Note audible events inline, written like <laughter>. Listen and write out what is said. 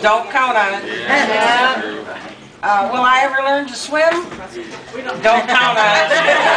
Don't count on it. Yeah. Uh, uh, will I ever learn to swim? Don't count on it. <laughs>